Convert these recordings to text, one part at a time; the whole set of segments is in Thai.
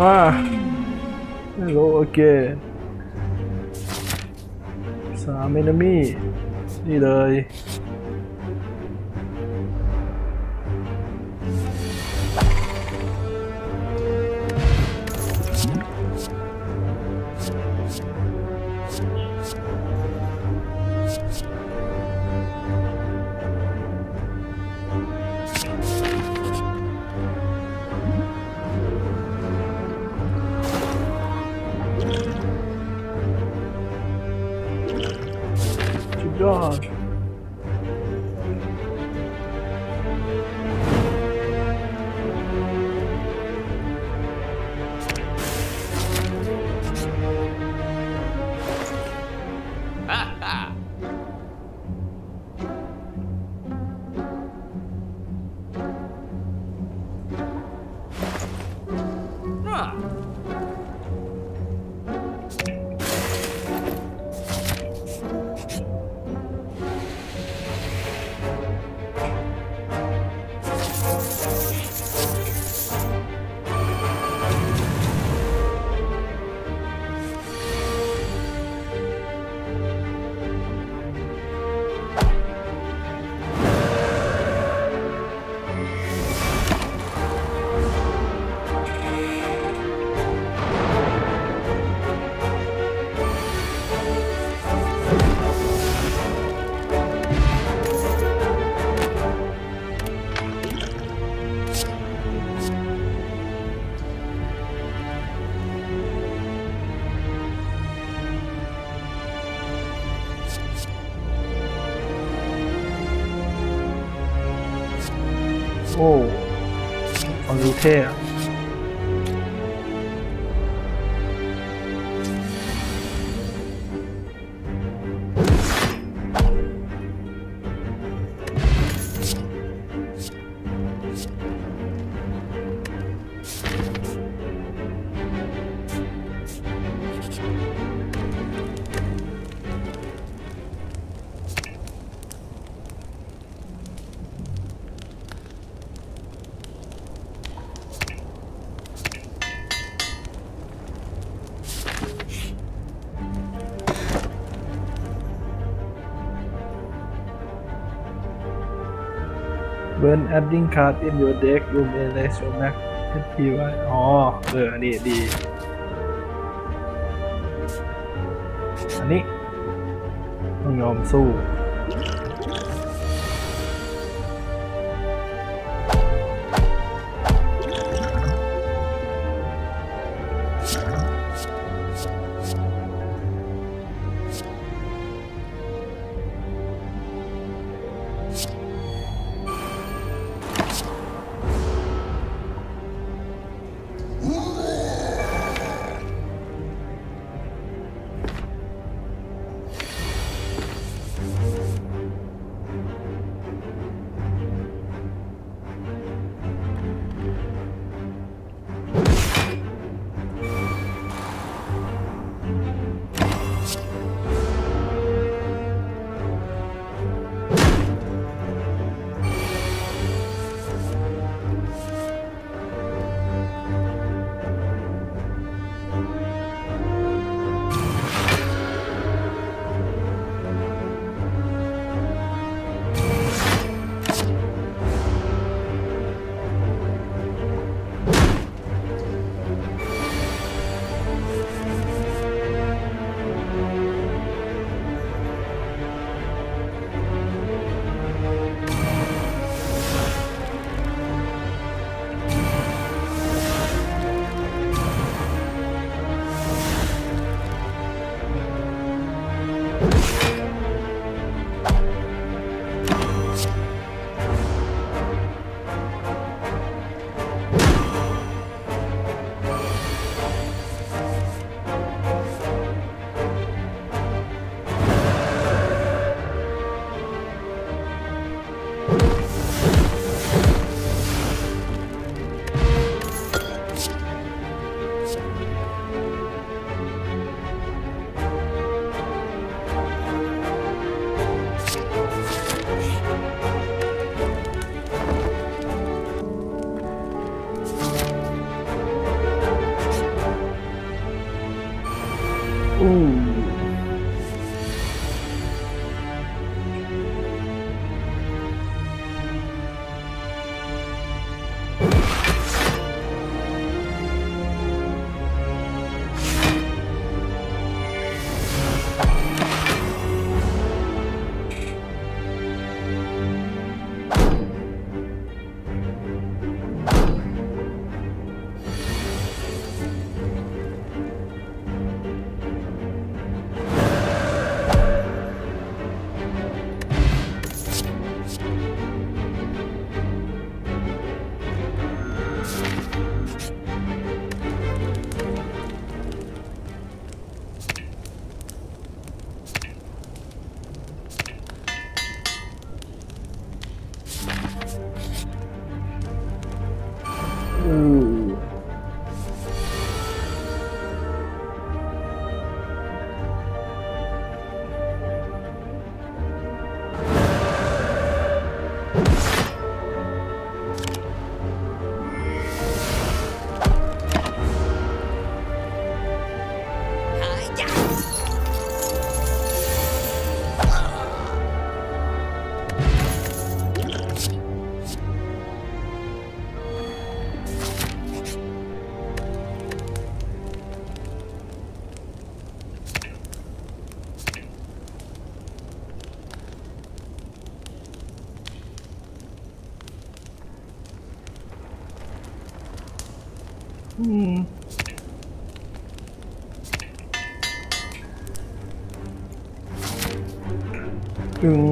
มาฮัลโหล โ when adding card in your deck you may raise your max HP ไว้อ๋อ เออ อันนี้ดี อันนี้ต้องยอมสู้ Ooh. อื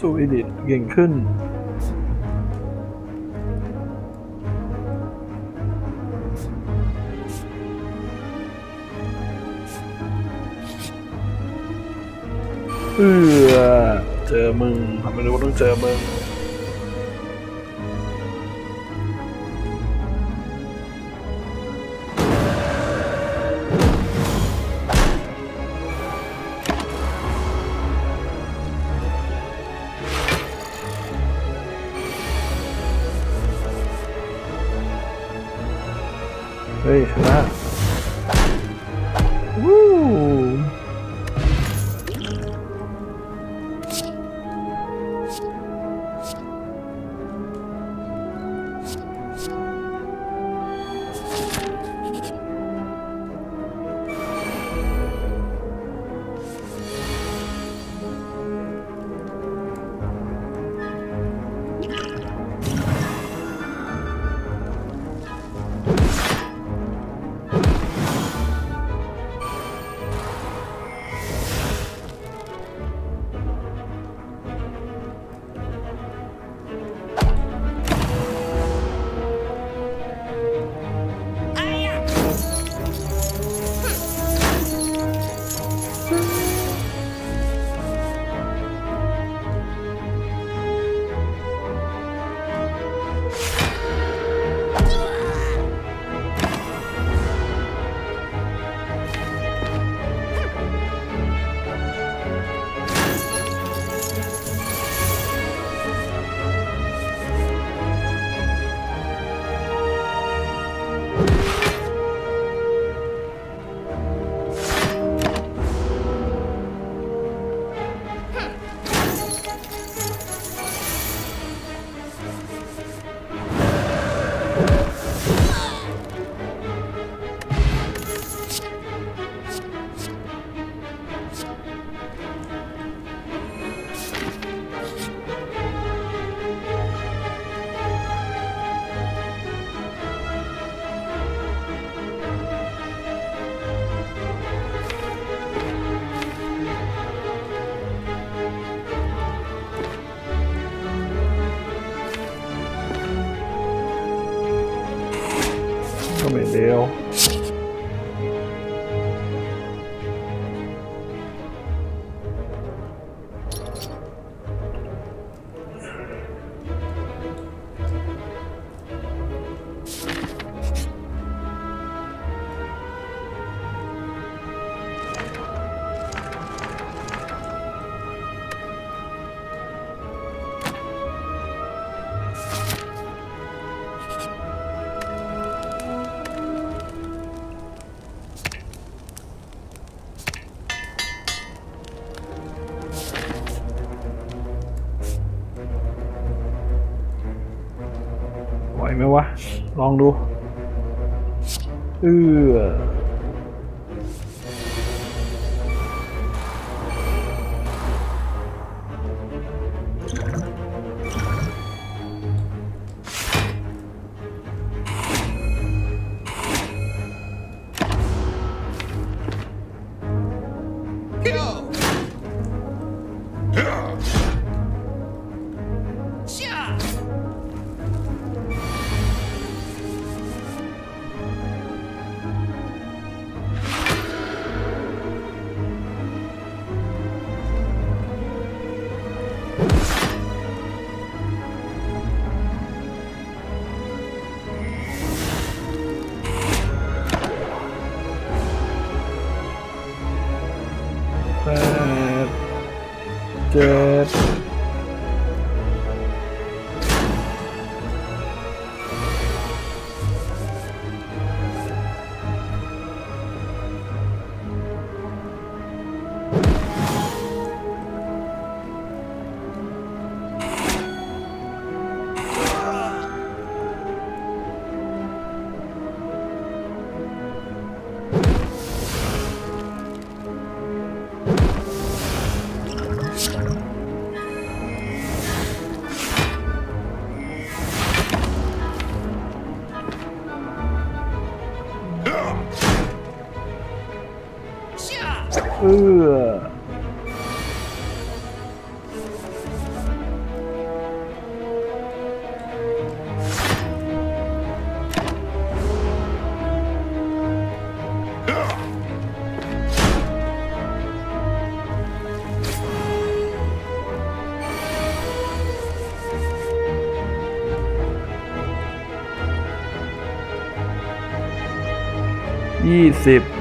สู่อีดิทเก่งขึ้น เออเจอมึงทำไมรู้ว่าต้องเจอมึง Hill. ดู เออ 20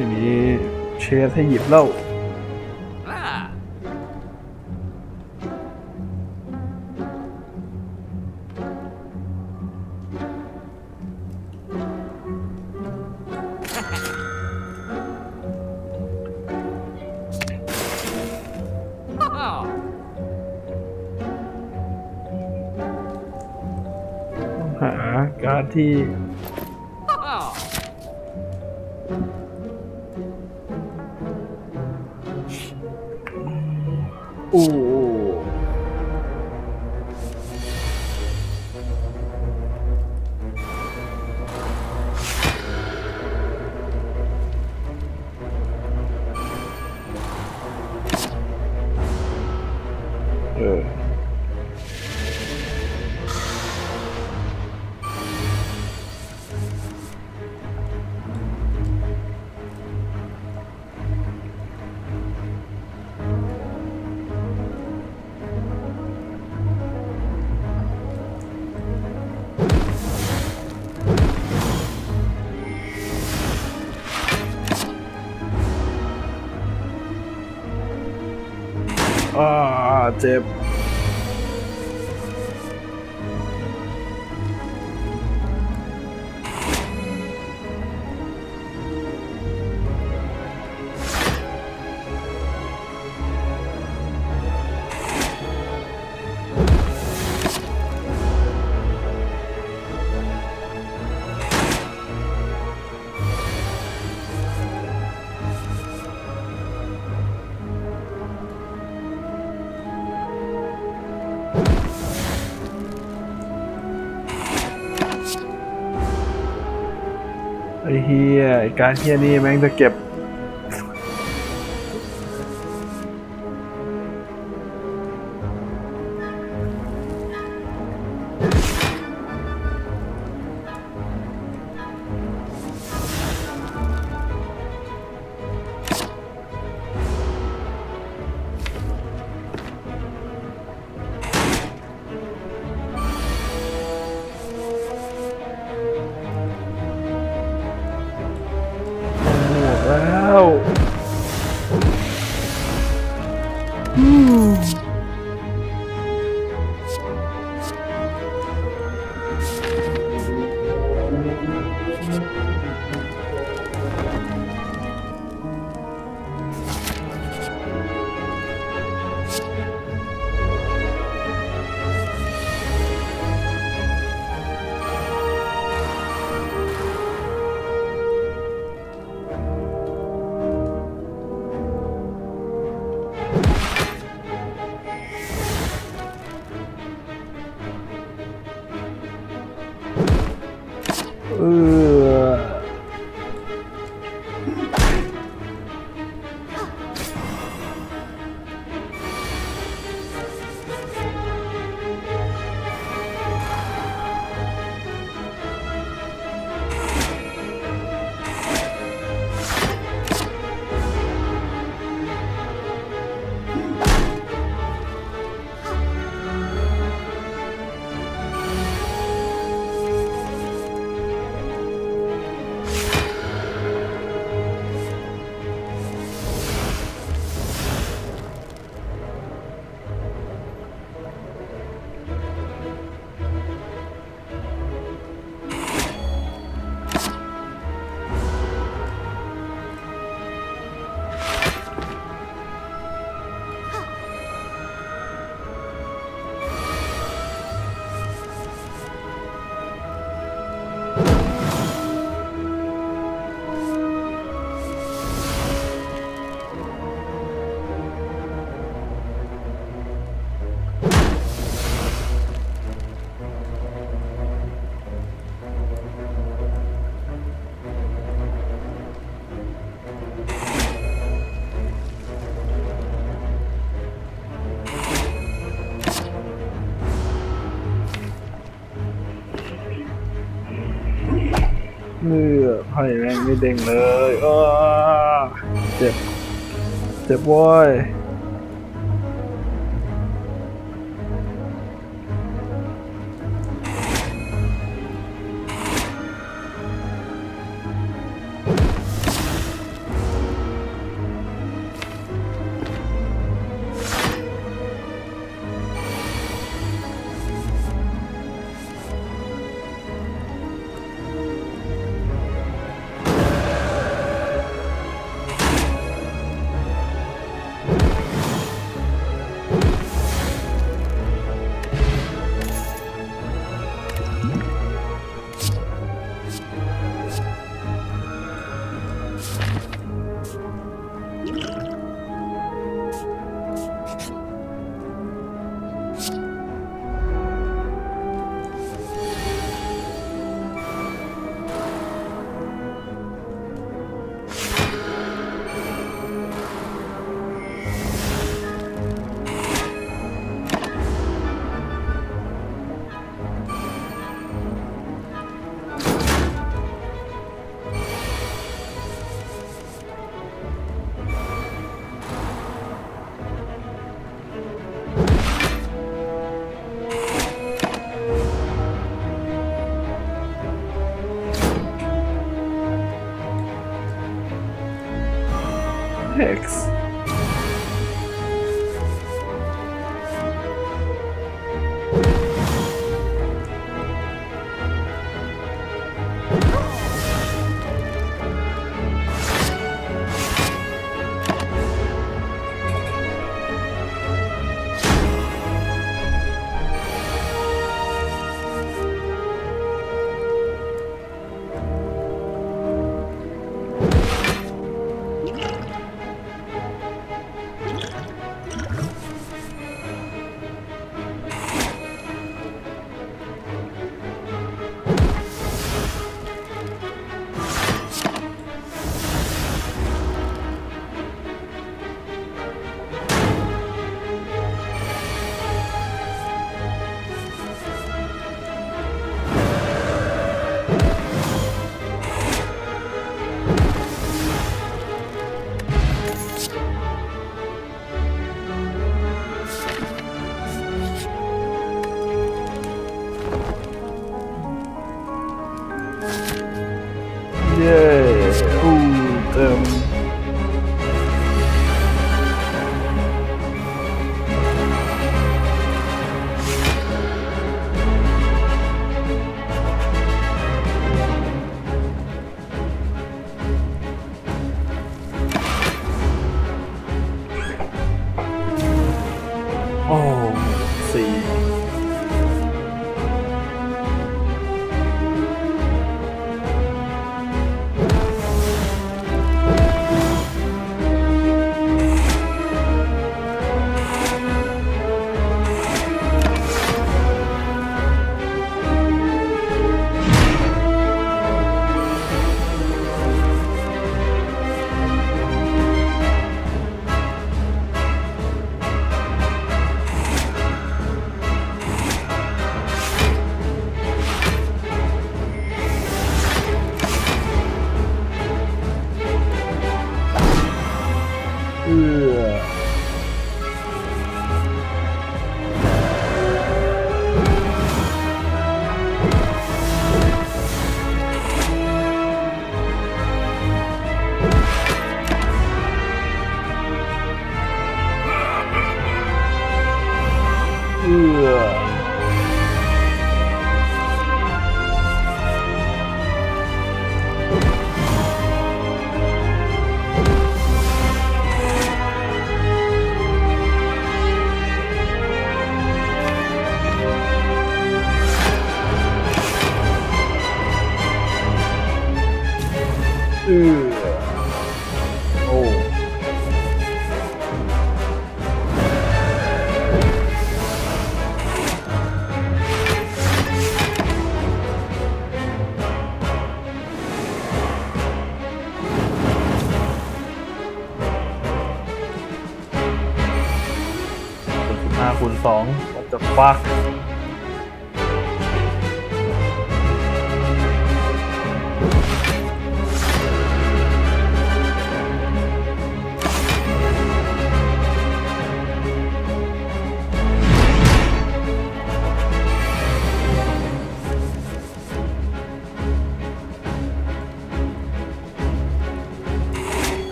ไม่มีเชฟให้หยิบแล้วหาการที่ อ่าเจ็บ การเฮียนี่แม่งจะเก็บ อไพ่แม่งไม่เด้งเลยอ้าเจ็บ เจ็บโว้ย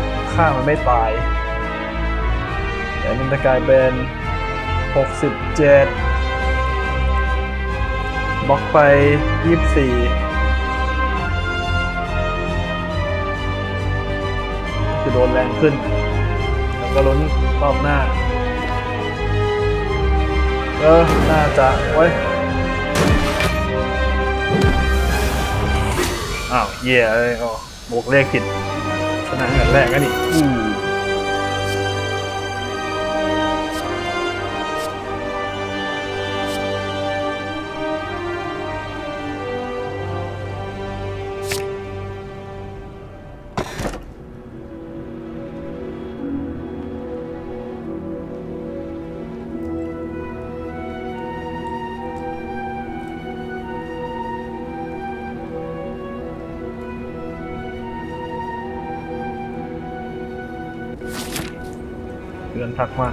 กข้ามันไม่ตายแต่มันจะกลายเป็นหกสิบเจ็ดบล็อกไปยี่สิบสี่จะโดนแรงขึ้น แล้วก็ลุ้นรอบหน้า เออ น่าจะไว้ยอ้าว เย่เลยอ๋อบวกเลขผิด นะเงินแรกกันนี่ ทั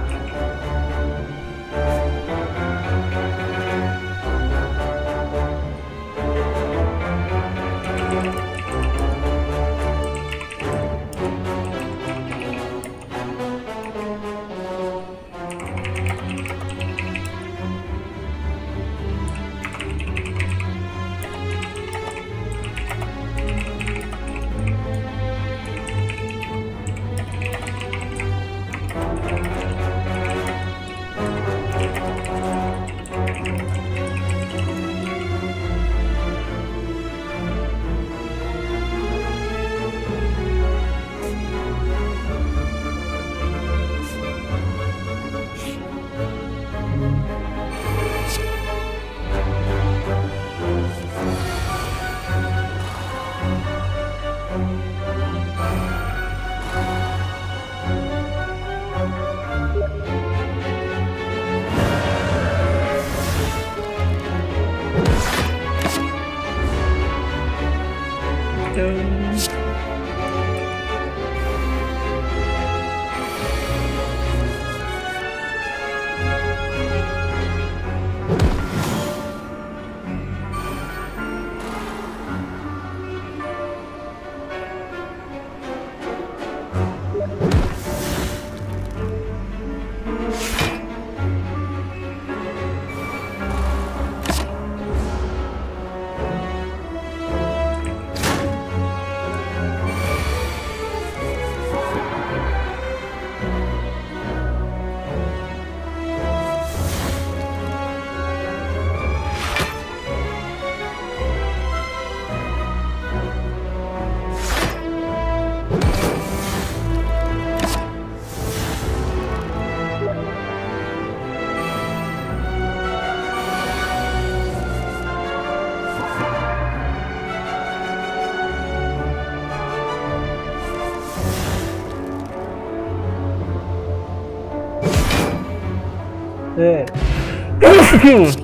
ย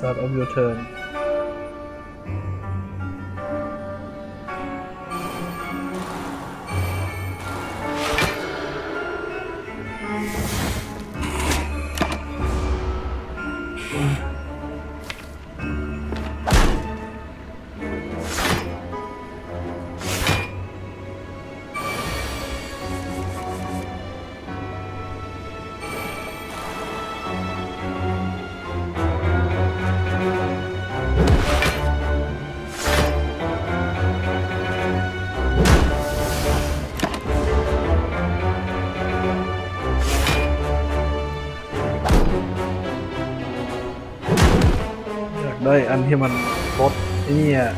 start of your turn ได้อันที่มันลดไอ้นี่อะ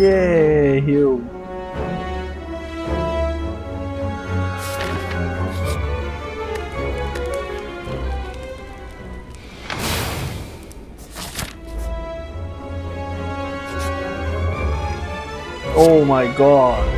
เย้ฮิวโอ้ my god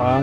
วาง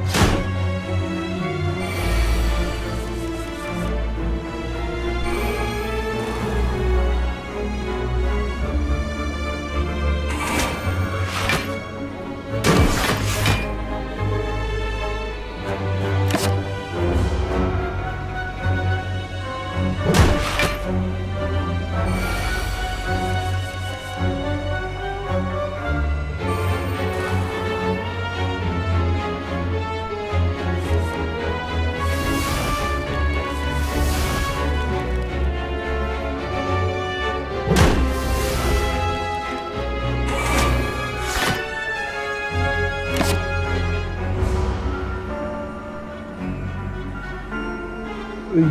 ไ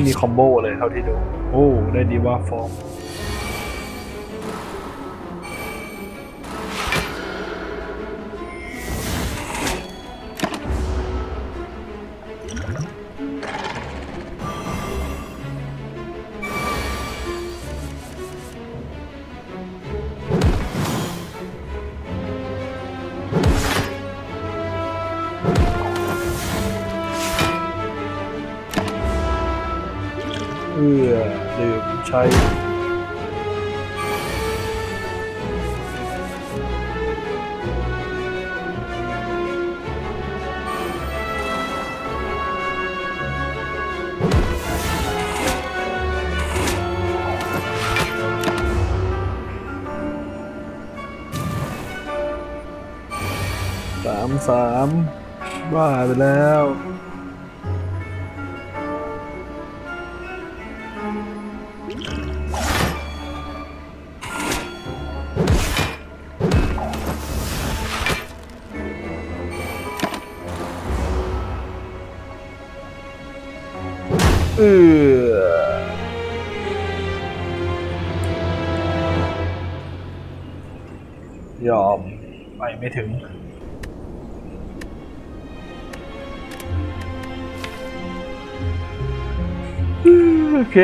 ม่มีคอมโบเลยเท่าที่ดู โอ้ ได้ดีว่าฟอร์ม ใช้สามสามบ้าไปแล้ว ไม่ถึง โอเค